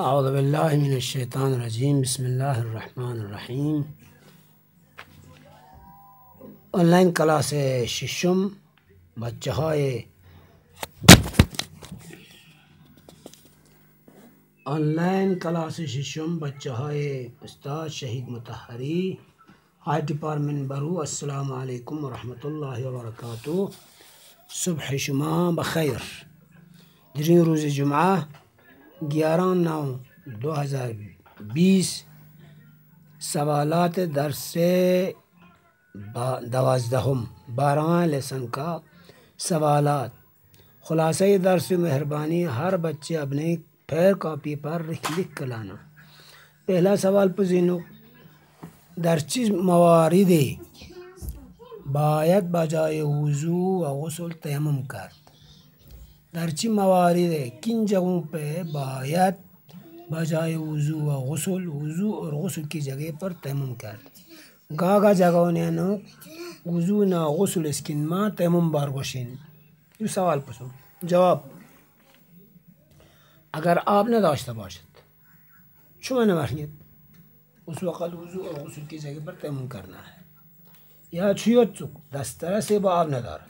أعوذ باللہ من الشیطان الرجیم بسم اللہ الرحمن الرحیم آنلاین کلاس ششم بچه های آنلاین کلاس ششم بچه های استاد شهید متحری های دیپارتمنت برو السلام علیکم ورحمت الله وبرکاته صبح شما بخیر در روز جمعه گیارہ نو دو ہزار بیس سوالات درس دوازدہم بارہواں لیسن کا سوالات خلاصہ درس مہربانی ہر بچے اپنے پھر کاپی پر لکھ لکھ کر لانا۔ پہلا سوال پذینو درچی موارد باید بجائے وضو و غسل تیمم کرد۔ درچی موارد کن جگہوں پہ باید بجائے وضو و غسل وضو اور غسل کی جگہ پر تیمم کرد گا گا جگہوں نے نو وضو نہ غسل اسکن ما تیمم بار گوشین یہ سوال پوچھو جواب اگر آپ نے داشته باشد شما نمرید اس وقت وضو اور غسل کی جگہ پر تیمم کرنا ہے یا چھویت چک دسترہ سے با آب ندارد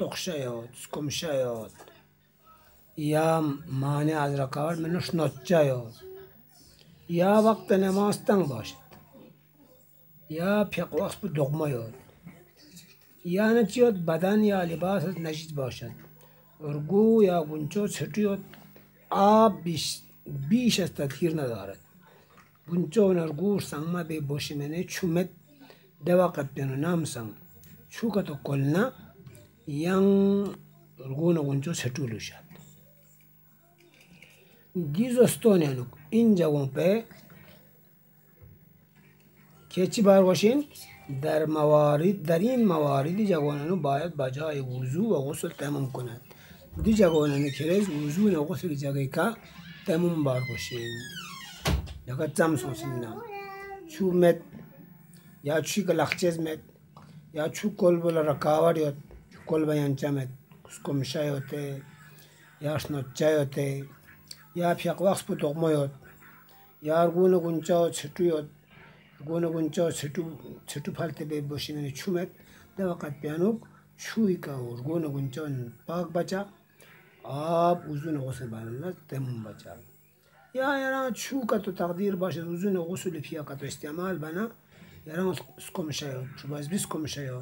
to'qshayot sukumshayot ya mani az rakavat meni shnotchayot ya vaqti namozdan boshid ya piq vaqt bu dug'mayot پر دغمایات یا نچیت بدن یا لباس نجید باشد ارگو یا گنچو چھٹیت آب بیش, بیش از تدخیر ندارد گنچو نرگو سنگما بے بوشی میں نے چھومت دو وقت بینو نام سنگ چھوکتو کلنا ین ارگو نا گنچو چھٹو لوشد دیزستونیانو این جگہوں پہ کیچی بار باشین در موارد در این مواردی جوانانو باید بجای وضو و غسل تیمم کنند. دی جوانانو کریز وضو و غسل جگه که تیمم بار باشین. لکه تم سوسینا چو مت یا چی که لخچز مت یا چو کل بلا رکاوٹ یاد کل بیانچا مت اس مشای ہوتے یا شنوچای ہوتے یا فیق وقت پو تغمه یاد یا ارگون گنچا چھٹو یاد گونه گونچا چھٹو چھٹو پھلتے بے بوشی میں چھومت دو وقت پیانوک، چھوئی کا اور گونه گونچا پاک بچا آپ وضو غسل بارنا تمم بچا۔ یا یرا چھو کا تو تقدیر باشه وضو غسل فیا کا تو استعمال بنا۔ یرا اس کو مشایا چھو باز بیس کو مشایا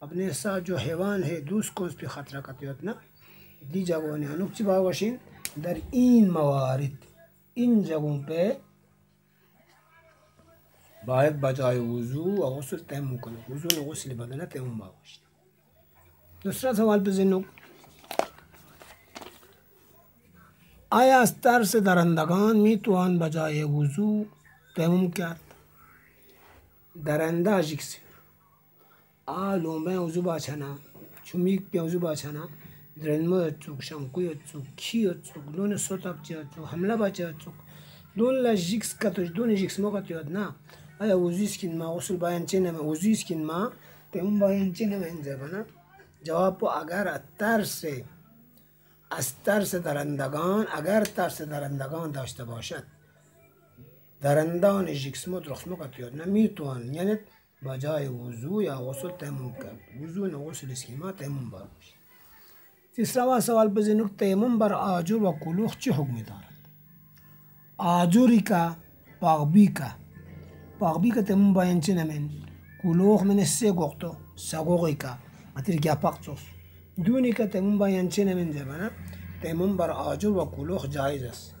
اپنے ساتھ جو حیوان ہے، دوس کو اس پہ خطرہ کا تو نا دی جگہوں نے انوک چی باوشین در این موارد ان جگہوں پہ باید بجای وضو و غسل تیمم کنه. وضو و غسل بدنه تیمم باوشت دوسرا سوال بزنو آیا از ترس درندگان میتوان بجای وضو تیمم کرد؟ درنده جکسی آ لومبه وضو باچنا چومیک پی وضو باچنا درنمه چوک شنکوی چوک کی چوک دون سوتاک چوک حمله باچه چوک دون لا جکس کتوش دون جکس موقع تیاد نه؟ Hadi uzu iskinma, ما bayan çiğneme, uzu iskinma, temun bayan çiğnemeyin zebana. جواب اگر اتر سه از ترس درندگان اگر ترس درندگان داشته باشد درندان جکسمو درخسمو کتیاد نمی‌توان یعنی با جای وضو یا غسل تیمم کرد وضو نه غسل اسکیما تیمم بار. تیسرا سوال بزنید تیمم بر آجور و کلوخ چه حکمی دارد آجوری کا پاغبی کا Bağbika temun bayınçın hemen. Kuloğuk mene se gokto. Sagoğika. Atir gyapak sos. Dünika temun bayınçın hemen cebana. Temun bar acur ve kuloğuk caiz as.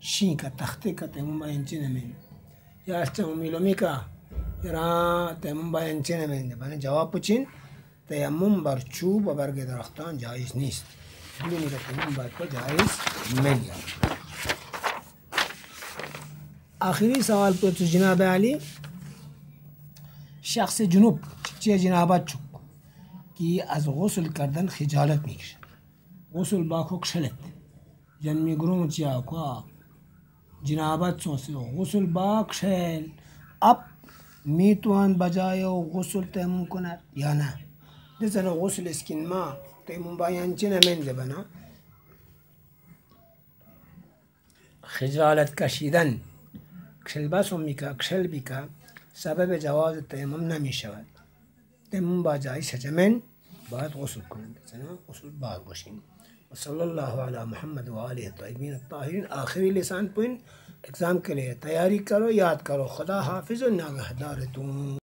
دار شین ka takhte ka temun bayan chine men ya asta milo mika yara temun bayan chine men bana jawab تیمم بر چوب و برگ درختان جایز نیست۔ بدون که تیمم بر کو جایز نہیں۔ ہے آخری سوال پرسید جناب علی۔ شخص جنوب چه جنابت چک کی از غسل کردن خجالت میکشه غسل با باکو کشلت۔ جن میگروم چیا کو جنابت سوسی غسل با کشل اب میتوان بجای غسل تیمم کند یا نه دزن غسل اسکین ما تیمم بایان چنه من زبنا خجالت کشیدن۔ کشل بس میکا کشل بیکا سبب جواز تیمم نمی شود۔ تیمم با جای شجمن باید غسل کنند مثلا غسل باید باشین صلی اللہ علیہ محمد علیہ طیبین الطاہرین، آخری لسان پن اگزام کے لیے تیاری کرو، یاد کرو، خدا حافظ و ناگہدار تم